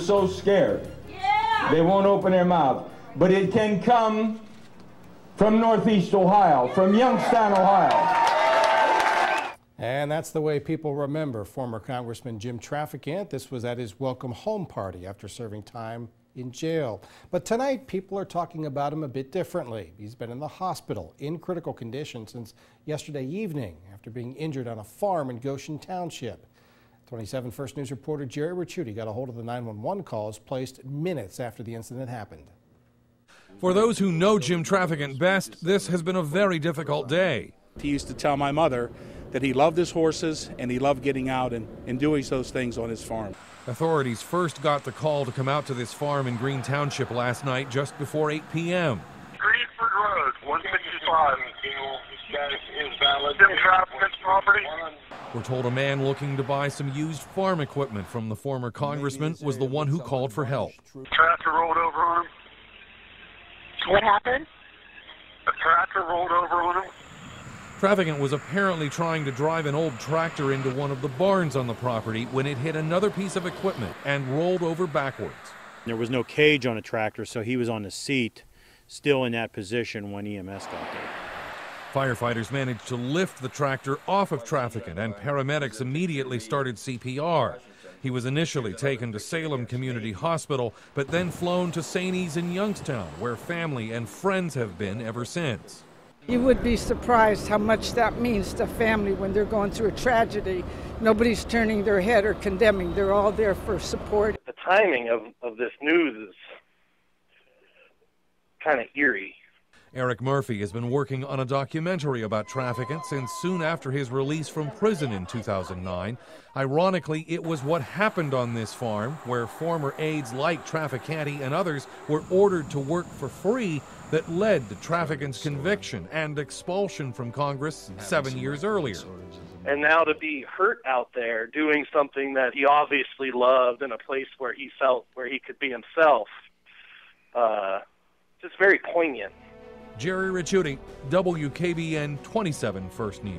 so scared. Yeah. They won't open their mouth. But it can come from Northeast Ohio, from Youngstown, Ohio. And that's the way people remember former Congressman Jim Traficant. This was at his welcome home party after serving time in jail. But tonight, people are talking about him a bit differently. He's been in the hospital in critical condition since yesterday evening after being injured on a farm in Goshen Township. 27 First News reporter Jerry Ricciuti got a hold of the 911 calls placed minutes after the incident happened. For those who know Jim Traficant best, this has been a very difficult day. He used to tell my mother that he loved his horses and he loved getting out and, and doing those things on his farm. Authorities first got the call to come out to this farm in Green Township last night just before 8 p.m. Greenford Road, 165. Is valid. Jim Traficant's property. We're told a man looking to buy some used farm equipment from the former congressman was the one who called for help. Tractor rolled over on him. What happened? A tractor rolled over on him. Traficant was apparently trying to drive an old tractor into one of the barns on the property when it hit another piece of equipment and rolled over backwards. There was no cage on a tractor, so he was on the seat, still in that position when EMS got there. Firefighters managed to lift the tractor off of Traficant, and paramedics immediately started CPR. He was initially taken to Salem Community Hospital, but then flown to St. E's in Youngstown, where family and friends have been ever since. You would be surprised how much that means to family when they're going through a tragedy. Nobody's turning their head or condemning. They're all there for support. The timing of, of this news is kind of eerie. Eric Murphy has been working on a documentary about Traficant since soon after his release from prison in 2009. Ironically, it was what happened on this farm, where former aides like Traficante and others were ordered to work for free, that led to Traficant's conviction and expulsion from Congress seven years earlier. And now to be hurt out there doing something that he obviously loved in a place where he felt where he could be himself, uh, just very poignant. Jerry Ricciuti, WKBN 27 First News.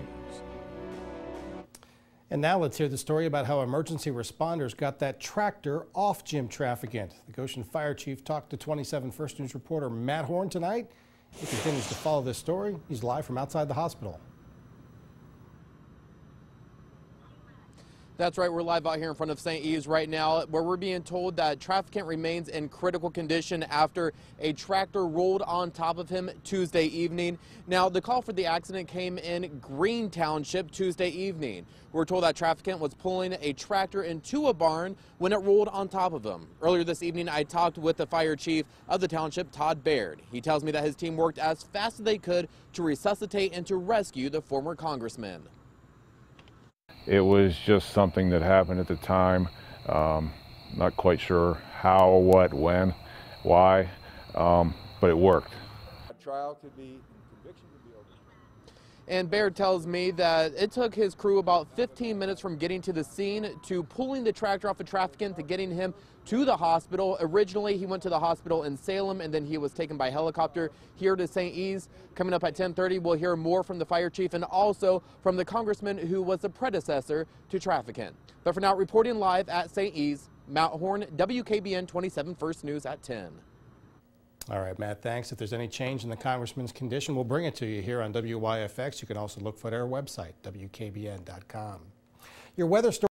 And now let's hear the story about how emergency responders got that tractor off Jim Traficant. The Goshen Fire Chief talked to 27 First News reporter Matt Horn tonight. He continues to follow this story. He's live from outside the hospital. That's right. We're live out here in front of St. E's right now, where we're being told that Traficant remains in critical condition after a tractor rolled on top of him Tuesday evening. Now, the call for the accident came in Green Township Tuesday evening. We're told that Traficant was pulling a tractor into a barn when it rolled on top of him. Earlier this evening, I talked with the fire chief of the township, Todd Baird. He tells me that his team worked as fast as they could to resuscitate and to rescue the former congressman. It was just something that happened at the time. Um, not quite sure how, what, when, why, um, but it worked. A trial could be, conviction could be over. And Baird tells me that it took his crew about 15 minutes from getting to the scene to pulling the tractor off a Traficant to getting him to the hospital. Originally, he went to the hospital in Salem and then he was taken by helicopter here to St. E's. Coming up at 1030, we'll hear more from the fire chief and also from the congressman who was the predecessor to Traficant. But for now, reporting live at St. E's, Matt Horn, WKBN 27 First News at 10. All right, Matt, thanks. If there's any change in the congressman's condition, we'll bring it to you here on WYFX. You can also look for our website, WKBN.com. Your weather story.